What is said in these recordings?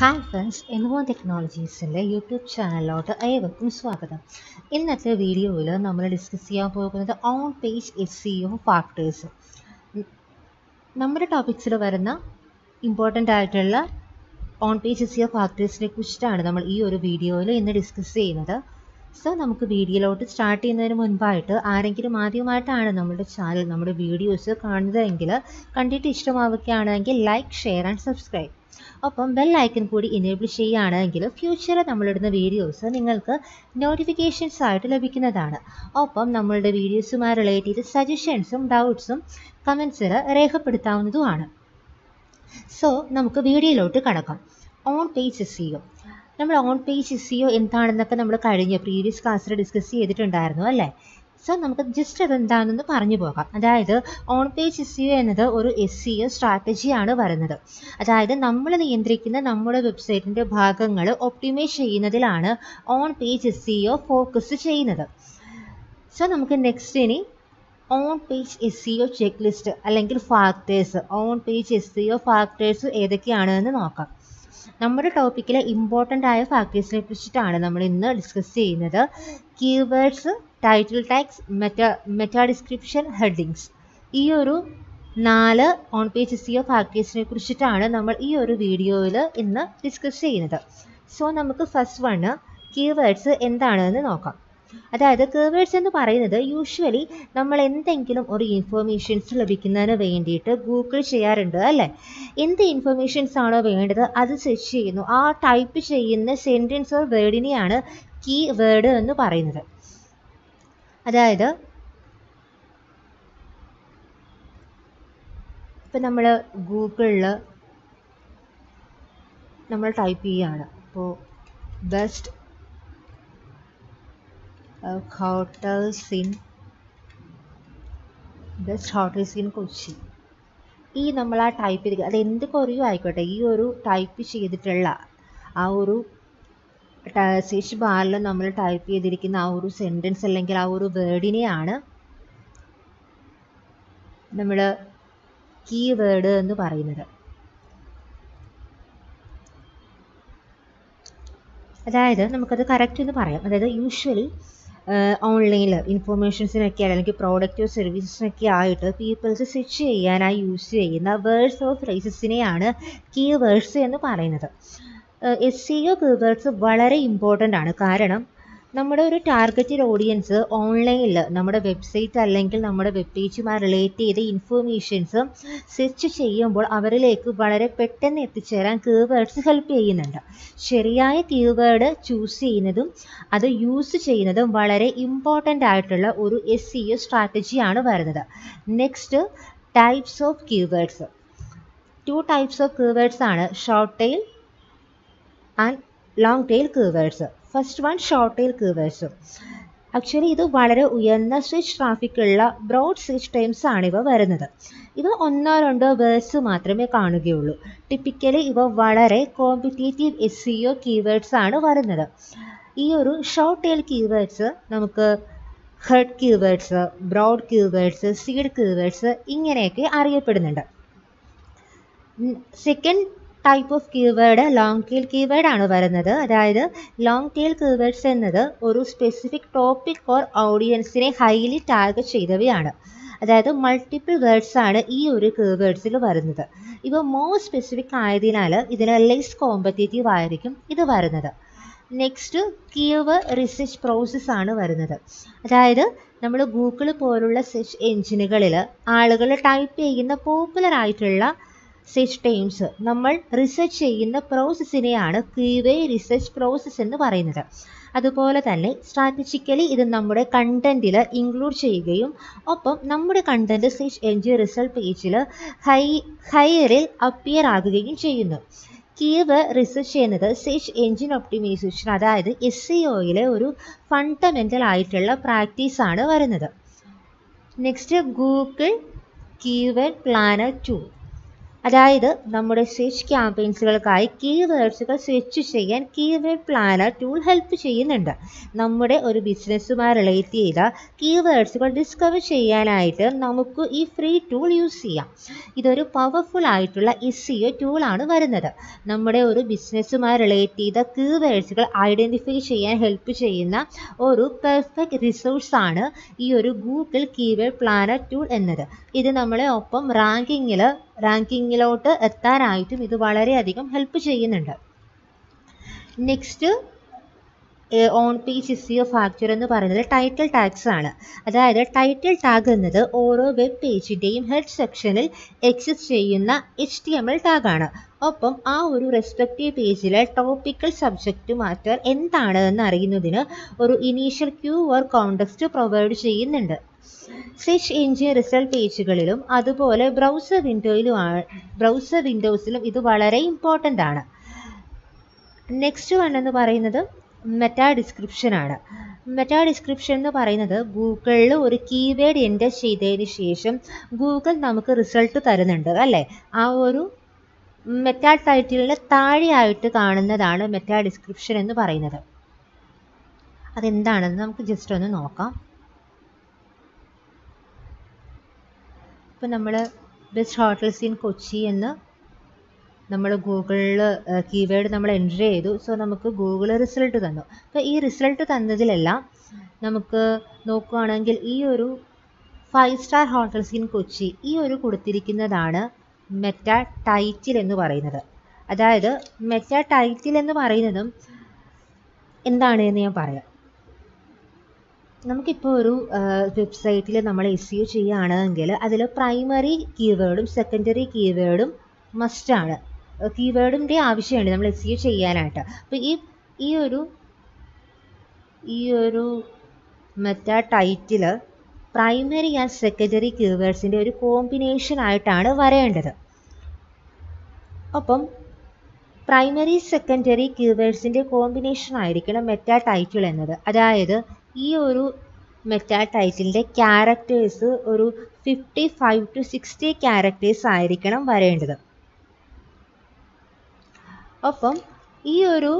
Hi friends എൻവോൺ ടെക്നോളജീസിന്റെ YouTube ചാനലിലോട്ട് ഏവർക്കും സ്വാഗതം. ഇന്നത്തെ വീഡിയോയിൽ നമ്മൾ ഡിസ്കസ് ചെയ്യാൻ പോകുന്നത് on page S C O factors നമ്മുടെ ടോപ്പിക്സിൽ വരുന്ന ഇമ്പോർട്ടന്റ് ആയിട്ടുള്ള on page S C O ഫാക്ടേഴ്സിനെ കുറിച്ചിട്ടാണ് നമ്മൾ ഈ ഒരു വീഡിയോയിൽ ഇന്ന് ഡിസ്കസ് ചെയ്യുന്നത്. സോ നമുക്ക് വീഡിയോയിലോട്ട് സ്റ്റാർട്ട് ചെയ്യുന്നതിന് മുൻപായിട്ട് ആരെങ്കിലും ആദ്യമായിട്ടാണ് നമ്മുടെ ചാനൽ നമ്മുടെ വീഡിയോസ് കാണുന്നതെങ്കിൽ കണ്ടിട്ട് ഇഷ്ടമാവുകയാണെങ്കിൽ ലൈക്ക് ഷെയർ ആൻഡ് സബ്സ്ക്രൈബ് ഒപ്പം ബെൽ ഐക്കൺ കൂടി എനേബിൾ ചെയ്യുകയാണെങ്കിൽ ഫ്യൂച്ചറിൽ നമ്മളിടുന്ന വീഡിയോസ് നിങ്ങൾക്ക് നോട്ടിഫിക്കേഷൻസ് ആയിട്ട് ലഭിക്കുന്നതാണ്. ഒപ്പം നമ്മളുടെ വീഡിയോസുമായി റിലേറ്റ് ചെയ്ത് സജഷൻസും ഡൗട്ട്സും കമൻസിൽ രേഖപ്പെടുത്താവുന്നതുമാണ്. സോ നമുക്ക് വീഡിയോയിലോട്ട് കടക്കാം. ഓൺ പേജ് സിഒ നമ്മൾ ഓൺ പേജ് സിഒ എന്താണെന്നൊക്കെ നമ്മൾ കഴിഞ്ഞ. പ്രീവിയസ് ക്ലാസ്സിൽ ഡിസ്കസ് ചെയ്തിട്ടുണ്ടായിരുന്നു അല്ലേ? സോ നമുക്ക് ജസ്റ്റ് അതെന്താണെന്ന് പറഞ്ഞു പോകാം. അതായത് ഓൺ പേജ് എസ് സിഒ എന്നത് ഒരു എസ് സി ഒ സ്ട്രാറ്റജിയാണ് വരുന്നത്. അതായത് നമ്മൾ നിയന്ത്രിക്കുന്ന നമ്മുടെ വെബ്സൈറ്റിന്റെ ഭാഗങ്ങൾ optimise ചെയ്യുന്നതിലാണ് on page S C O focus ചെയ്യുന്നത്. സോ നമുക്ക് നെക്സ്റ്റ് ഇനി on page S C O checklist അല്ലെങ്കിൽ factors on page S C O factors ഏതൊക്കെയാണ് എന്ന് നോക്കാം. നമ്മുടെ ടോപ്പിക്കിലെ ഇമ്പോർട്ടന്റ് ആയ ഫാക്ടേഴ്സിനെ കുറിച്ചിട്ടാണ് നമ്മൾ ഇന്ന് ഡിസ്കസ് ചെയ്യുന്നത്. Keywords title tags meta meta description headings ഈ ഒരു നാല് ഓൺ പേജ് സിഒ ഫാക്ടേഴ്സിനെ കുറിച്ചിട്ടാണ് നമ്മൾ ഈ ഒരു വീഡിയോയിൽ ഇന്ന് ഡിസ്കസ് ചെയ്യുന്നത്. സോ നമുക്ക് ഫസ്റ്റ് വണ് കീവേഡ്സ് എന്താണെന്ന് നോക്കാം. അതായത് കീവേഡ്സ് എന്ന് പറയുന്നത് യൂഷ്വലി നമ്മൾ എന്തെങ്കിലും ഒരു ഇൻഫർമേഷൻസ് ലഭിക്കുന്നതിന് വേണ്ടിയിട്ട് ഗൂഗിൾ ചെയ്യാറുണ്ട് അല്ലേ? എന്ത് ഇൻഫർമേഷൻസ് ആണോ വേണ്ടത് അത് സെർച്ച് ചെയ്യുന്നു. ആ ടൈപ്പ് ചെയ്യുന്ന സെന്റൻസ് ഓർ വേർഡിനെയാണ് കീ വേർഡ് എന്ന് പറയുന്നത്. അതായത് ഇപ്പം നമ്മൾ ഗൂഗിളിൽ നമ്മൾ ടൈപ്പ് ചെയ്യുകയാണ്. അപ്പോൾ best hotels in best hotels in Kochi ഈ നമ്മൾ ആ ടൈപ്പ് ചെയ്ത് അത് എന്ത് കുറയും ആയിക്കോട്ടെ ഈ ഒരു ടൈപ്പ് ചെയ്തിട്ടുള്ള ആ ഒരു സെർച്ച് ബാറിൽ നമ്മൾ ടൈപ്പ് ചെയ്തിരിക്കുന്ന ആ ഒരു സെന്റൻസ് അല്ലെങ്കിൽ ആ ഒരു വേർഡിനെയാണ് നമ്മൾ കീ വേർഡ് എന്ന് പറയുന്നത്. അതായത് നമുക്കത് കറക്റ്റ് എന്ന് പറയാം. അതായത് യൂഷ്വലി ഓൺലൈനിൽ ഇൻഫോർമേഷൻസിനൊക്കെ അല്ലെങ്കിൽ പ്രോഡക്റ്റോ സർവീസസിനൊക്കെ ആയിട്ട് പീപ്പിൾസ് സെർച്ച് ചെയ്യാനായി യൂസ് ചെയ്യുന്ന വേർഡ്സ് ഓഫ് ഫ്രേസസിനെയാണ് കീ വേർഡ്സ് എന്ന് പറയുന്നത്. എസ് സി ഒ കീവേഡ്സ് വളരെ ഇമ്പോർട്ടന്റ് ആണ്. കാരണം നമ്മുടെ ഒരു ടാർഗറ്റഡ് ഓഡിയൻസ് ഓൺലൈനിൽ നമ്മുടെ വെബ്സൈറ്റ് അല്ലെങ്കിൽ നമ്മുടെ വെബ് പേജുമായി റിലേറ്റ് ചെയ്ത ഇൻഫർമേഷൻസ് സെർച്ച് ചെയ്യുമ്പോൾ അവരിലേക്ക് വളരെ പെട്ടെന്ന് എത്തിച്ചേരാൻ കീവേഡ്സ് ഹെൽപ്പ് ചെയ്യുന്നുണ്ട്. ശരിയായ കീവേഡ് ചൂസ് ചെയ്യുന്നതും അത് യൂസ് ചെയ്യുന്നതും വളരെ ഇമ്പോർട്ടന്റ് ആയിട്ടുള്ള ഒരു എസ് സി ഒ സ്ട്രാറ്റജിയാണ് വരുന്നത്. Next types of keywords two types of keywords ആണ്. Short tail and long tail keywords first one short tail keywords actually ഇത് വളരെ ഉയർന്ന സ്വിച്ച് ട്രാഫിക്കുള്ള ബ്രോഡ് സ്വിച്ച് ടൈംസ് ആണ് ഇവ വരുന്നത്. ഇവ ഒന്നോ രണ്ടോ വേർഡ്സ് മാത്രമേ കാണുകയുള്ളൂ. ടിപ്പിക്കലി ഇവ വളരെ competitive S C O keywords ആണ് വരുന്നത്. ഈ ഒരു ഷോർട്ട് ടെയിൽ കീവേഡ്സ് നമുക്ക് head keywords broad keywords seed keywords ഇങ്ങനെയൊക്കെ അറിയപ്പെടുന്നുണ്ട്. Second type of keyword long tail keyword ആണ് വരുന്നത്. അതായത് ലോങ് ടെയിൽ കീവേഡ്സ് എന്നത് ഒരു സ്പെസിഫിക് ടോപ്പിക് ഓർ ഓഡിയൻസിനെ ഹൈലി ടാർഗറ്റ് ചെയ്തവയാണ്. അതായത് മൾട്ടിപ്പിൾ വേർഡ്സ് ആണ് ഈ ഒരു കീവേഡ്സിൽ വരുന്നത്. ഇവ മോർ സ്പെസിഫിക് ആയതിനാൽ ഇതിന് ലെസ് കോമ്പറ്റേറ്റീവ് ആയിരിക്കും ഇത് വരുന്നത്. നെക്സ്റ്റ് കീവ് റിസർച്ച് പ്രോസസ് ആണ് വരുന്നത്. അതായത് നമ്മൾ ഗൂഗിൾ പോലുള്ള സെർച്ച് എഞ്ചിനുകളിൽ ആളുകൾ ടൈപ്പ് ചെയ്യുന്ന പോപ്പുലർ ആയിട്ടുള്ള ടൈംസ് നമ്മൾ റിസർച്ച് ചെയ്യുന്ന പ്രോസസ്സിനെയാണ് കീവേ റിസർച്ച് പ്രോസസ്സ് എന്ന് പറയുന്നത്. അതുപോലെ തന്നെ സ്ട്രാറ്റജിക്കലി ഇത് നമ്മുടെ കണ്ടന്റിൽ ഇൻക്ലൂഡ് ചെയ്യുകയും ഒപ്പം നമ്മുടെ കണ്ടന്റ് സെർച്ച് എഞ്ചിൻ റിസൾട്ട് പേജിൽ ഹൈ ഹയറിൽ അപ്പിയർ ആകുകയും ചെയ്യുന്നു. കീവ് റിസർച്ച് ചെയ്യുന്നത് സെർച്ച് എൻജിൻ ഒപ്റ്റിമൈസേഷൻ അതായത് എസ് സി ഒയിലെ ഒരു ഫണ്ടമെന്റൽ ആയിട്ടുള്ള പ്രാക്ടീസാണ് വരുന്നത്. Next Google keyword planner two അതായത് നമ്മുടെ സെർച്ച് ക്യാമ്പയിൻസുകൾക്കായി കീവേഡ്സുകൾ സെർച്ച് ചെയ്യാൻ കീവേഡ് പ്ലാനർ ടൂൾ ഹെൽപ്പ് ചെയ്യുന്നുണ്ട്. നമ്മുടെ ഒരു ബിസിനസ്സുമായി റിലേറ്റ് ചെയ്ത കീവേഡ്സുകൾ ഡിസ്കവർ ചെയ്യാനായിട്ട് നമുക്ക് ഈ ഫ്രീ ടൂൾ യൂസ് ചെയ്യാം. ഇതൊരു പവർഫുൾ ആയിട്ടുള്ള എസ് ഒ ടൂളാണ് വരുന്നത്. നമ്മുടെ ഒരു ബിസിനസ്സുമായി റിലേറ്റ് ചെയ്ത കീവേഡ്സുകൾ ഐഡന്റിഫൈ ചെയ്യാൻ ഹെൽപ്പ് ചെയ്യുന്ന ഒരു പെർഫെക്റ്റ് റിസോഴ്സാണ് ഈ ഒരു ഗൂഗിൾ കീവേഡ് പ്ലാനർ ടൂൾ എന്നത്. ഇത് നമ്മളെ ഒപ്പം റാങ്കിങ്ങിൽ റാങ്കിങ്ങിലോട്ട് എത്താനായിട്ടും ഇത് വളരെയധികം ഹെൽപ്പ് ചെയ്യുന്നുണ്ട്. Next on page S O factor എന്ന് പറയുന്നത് ടൈറ്റിൽ ടാഗ്സ് ആണ്. അതായത് ടൈറ്റിൽ ടാഗ് എന്നത് ഓരോ വെബ് പേജിന്റെയും ഹെഡ് സെക്ഷനിൽ എക്സിസ്റ്റ് ചെയ്യുന്ന എച്ച് ടി എം എൽ ടാഗാണ് ഒപ്പം ആ ഒരു റെസ്പെക്റ്റീവ് പേജിലെ ടോപ്പിക്കൽ സബ്ജക്റ്റ് മാറ്റർ എന്താണ് എന്ന് അറിയുന്നതിന് ഒരു initial cue or context provide ചെയ്യുന്നുണ്ട്. സെർച്ച് എഞ്ചിൻ റിസൾട്ട് പേജുകളിലും അതുപോലെ ബ്രൗസർ വിൻഡോയിലുമാണ് ബ്രൗസർ വിൻഡോസിലും ഇത് വളരെ ഇമ്പോർട്ടന്റ് ആണ്. നെക്സ്റ്റ് വൺ എന്ന് പറയുന്നത് മെറ്റാ ഡിസ്ക്രിപ്ഷൻ ആണ്. മെറ്റാ ഡിസ്ക്രിപ്ഷൻ എന്ന് പറയുന്നത് ഗൂഗിളിൽ ഒരു കീവേഡ് എന്റർ ചെയ്തതിന് ശേഷം ഗൂഗിൾ നമുക്ക് റിസൾട്ട് തരുന്നുണ്ട് അല്ലേ? ആ ഒരു മെറ്റാ ടൈറ്റിലിന് താഴെയായിട്ട് കാണുന്നതാണ് മെറ്റാ ഡിസ്ക്രിപ്ഷൻ എന്ന് പറയുന്നത്. അതെന്താണെന്ന് നമുക്ക് ജസ്റ്റ് ഒന്ന് നോക്കാം. ഇപ്പം നമ്മൾ ബെസ്റ്റ് ഹോട്ടൽസ് ഇൻ കൊച്ചി എന്ന് നമ്മൾ ഗൂഗിളിൽ കീവേഡ് നമ്മൾ എന്റർ ചെയ്തു. സോ നമുക്ക് ഗൂഗിൾ റിസൾട്ട് തന്നു. അപ്പോൾ ഈ റിസൾട്ട് തന്നതിലെല്ലാം നമുക്ക് നോക്കുകയാണെങ്കിൽ ഈ ഒരു five star hotels in Kochi ഈ ഒരു കൊടുത്തിരിക്കുന്നതാണ് മെറ്റ ടൈറ്റിൽ എന്ന് പറയുന്നത്. അതായത് മെറ്റ ടൈറ്റിൽ എന്ന് പറയുന്നതും എന്താണ് എന്ന് ഞാൻ പറയാം. നമുക്കിപ്പോൾ ഒരു വെബ്സൈറ്റിൽ നമ്മൾ എസ് യു ചെയ്യുകയാണെങ്കിൽ അതിൽ പ്രൈമറി കീവേഡും സെക്കൻഡറി കീവേഡും മസ്റ്റാണ് കീവേഡിന്റെ ആവശ്യമുണ്ട് നമ്മൾ എസ് യു ചെയ്യാനായിട്ട്. അപ്പോൾ ഈ ഈ ഒരു ഈ ഒരു meta title primary and secondary കീവേഡ്സിന്റെ ഒരു കോമ്പിനേഷൻ ആയിട്ടാണ് വരേണ്ടത്. ഒപ്പം പ്രൈമറി സെക്കൻഡറി കീവേഡ്സിന്റെ കോമ്പിനേഷൻ ആയിരിക്കണം മെറ്റാ ടൈറ്റിൽ എന്നത്. അതായത് ഈ ഒരു മെറ്റാ ടൈറ്റിലിന്റെ ക്യാരക്ടേഴ്സ് ഒരു fifty five to sixty characters ആയിരിക്കണം വരേണ്ടത്. ഒപ്പം ഈ ഒരു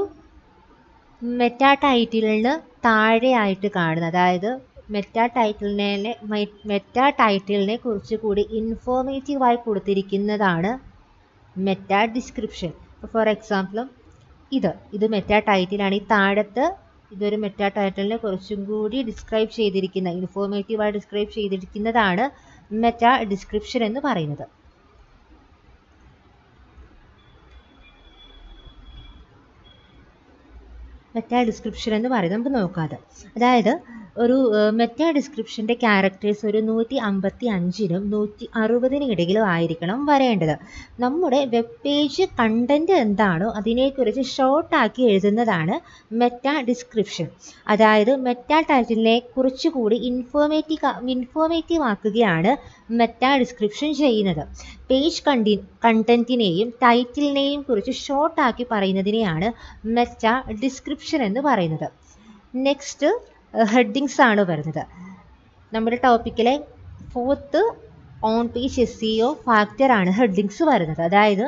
മെറ്റാ ടൈറ്റിലിന് താഴെയായിട്ട് കാണുന്നത് അതായത് മെറ്റാ ടൈറ്റിലിനെ മെറ്റാ ടൈറ്റിലിനെ കുറിച്ച് കൂടി ഇൻഫോർമേറ്റീവായി കൊടുത്തിരിക്കുന്നതാണ് മെറ്റാ ഡിസ്ക്രിപ്ഷൻ ഫോർ എക്സാമ്പിളും ഇത് ഇത് മെറ്റാ ടൈറ്റിലാണ് ഈ താഴത്ത് ഇതൊരു മെറ്റാ ടൈറ്റിലിനെ കുറച്ചും കൂടി ഡിസ്ക്രൈബ് ചെയ്തിരിക്കുന്ന ഇൻഫോർമേറ്റീവായി ഡിസ്ക്രൈബ് ചെയ്തിരിക്കുന്നതാണ് മെറ്റാ ഡിസ്ക്രിപ്ഷൻ എന്ന് പറയുന്നത്. മെറ്റാ ഡിസ്ക്രിപ്ഷൻ എന്ന് പറയുന്നത് നമുക്ക് നോക്കാതെ. അതായത് ഒരു മെറ്റാ ഡിസ്ക്രിപ്ഷന്റെ ക്യാരക്ടേഴ്സ് ഒരു നൂറ്റി അമ്പത്തി അഞ്ചിനും നൂറ്റി അറുപതിനും ഇടയിലും ആയിരിക്കണം വരേണ്ടത്. നമ്മുടെ വെബ് പേജ് കണ്ടന്റ് എന്താണോ അതിനെക്കുറിച്ച് ഷോർട്ടാക്കി എഴുതുന്നതാണ് മെറ്റാ ഡിസ്ക്രിപ്ഷൻ അതായത് മെറ്റാ ടൈറ്റിലിനെ കുറച്ചുകൂടി ഇൻഫോർമേറ്റീവ് ഇൻഫോർമേറ്റീവ് ആക്കുകയാണ് മെറ്റ ഡിസ്ക്രിപ്ഷൻ ചെയ്യുന്നത്. പേജ് കണ്ടി കണ്ടന്റിനെയും ടൈറ്റിലിനെയും കുറിച്ച് ഷോർട്ടാക്കി പറയുന്നതിനെയാണ് മെറ്റാ ഡിസ്ക്രിപ്ഷൻ എന്ന് പറയുന്നത്. നെക്സ്റ്റ് ഹെഡിങ്സ് ആണ് വരുന്നത്. നമ്മുടെ ടോപ്പിക്കിലെ fourth on page S C O ഫാക്ടറാണ് ഹെഡിങ്സ് വരുന്നത്. അതായത്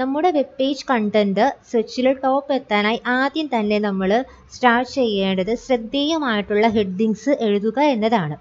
നമ്മുടെ വെബ് പേജ് കണ്ടന്റ് സെർച്ചിൽ ടോപ്പ് എത്താനായി ആദ്യം തന്നെ നമ്മൾ സ്റ്റാർട്ട് ചെയ്യേണ്ടത് ശ്രദ്ധേയമായിട്ടുള്ള ഹെഡിങ്സ് എഴുതുക എന്നതാണ്.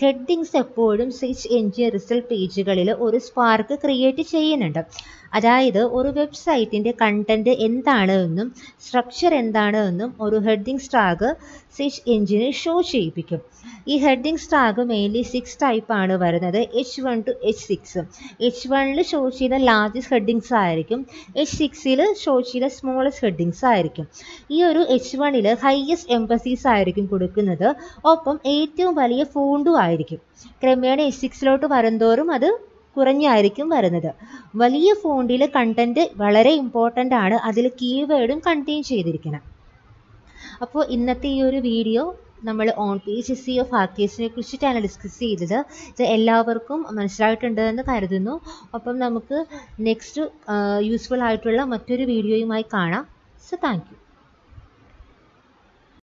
ഹെഡിങ്സ് എപ്പോഴും സെർച്ച് എഞ്ചിൻ റിസൾട്ട് പേജുകളിൽ ഒരു സ്പാർക്ക് ക്രിയേറ്റ് ചെയ്യുന്നുണ്ട്. അതായത് ഒരു വെബ്സൈറ്റിന്റെ കണ്ടന്റ് എന്താണ് എന്നും സ്ട്രക്ചർ എന്താണ് എന്നും ഒരു ഹെഡിങ് ടാഗ് സെർച്ച് എഞ്ചിന് ഷോ ചെയ്യിപ്പിക്കും. ഈ heading tag mainly six type ആണ് വരുന്നത്. H one two H six H വണ്ണിൽ ഷോ ചെയ്യുന്ന ലാർജസ്റ്റ് ഹെഡിങ്സ് ആയിരിക്കും. എച്ച് സിക്സിൽ ഷോ ചെയ്യുന്ന സ്മോളസ്റ്റ് ഹെഡിങ്സ് ആയിരിക്കും. ഈ ഒരു എച്ച് വണ്ണിൽ ഹയസ്റ്റ് എംബസീസ് ആയിരിക്കും കൊടുക്കുന്നത്. ഒപ്പം ഏറ്റവും വലിയ ഫോണ്ടും ആയിരിക്കും. ക്രമേണ എച്ച് സിക്സിലോട്ട് വരുന്തോറും അത് കുറഞ്ഞായിരിക്കും വരുന്നത്. വലിയ ഫോണ്ടിൽ കണ്ടന്റ് വളരെ ഇമ്പോർട്ടന്റ് ആണ്. അതിൽ കീവേഡും കണ്ടെയ്ൻ ചെയ്തിരിക്കണം. അപ്പോൾ ഇന്നത്തെ ഈ ഒരു വീഡിയോ നമ്മൾ on page S C of ആർക്കേസിനെ കുറിച്ചിട്ടാണ് ഡിസ്കസ് ചെയ്തത്. ഇത് എല്ലാവർക്കും മനസ്സിലായിട്ടുണ്ട് എന്ന് കരുതുന്നു. ഒപ്പം നമുക്ക് നെക്സ്റ്റ് യൂസ്ഫുൾ ആയിട്ടുള്ള മറ്റൊരു വീഡിയോയുമായി കാണാം. So thank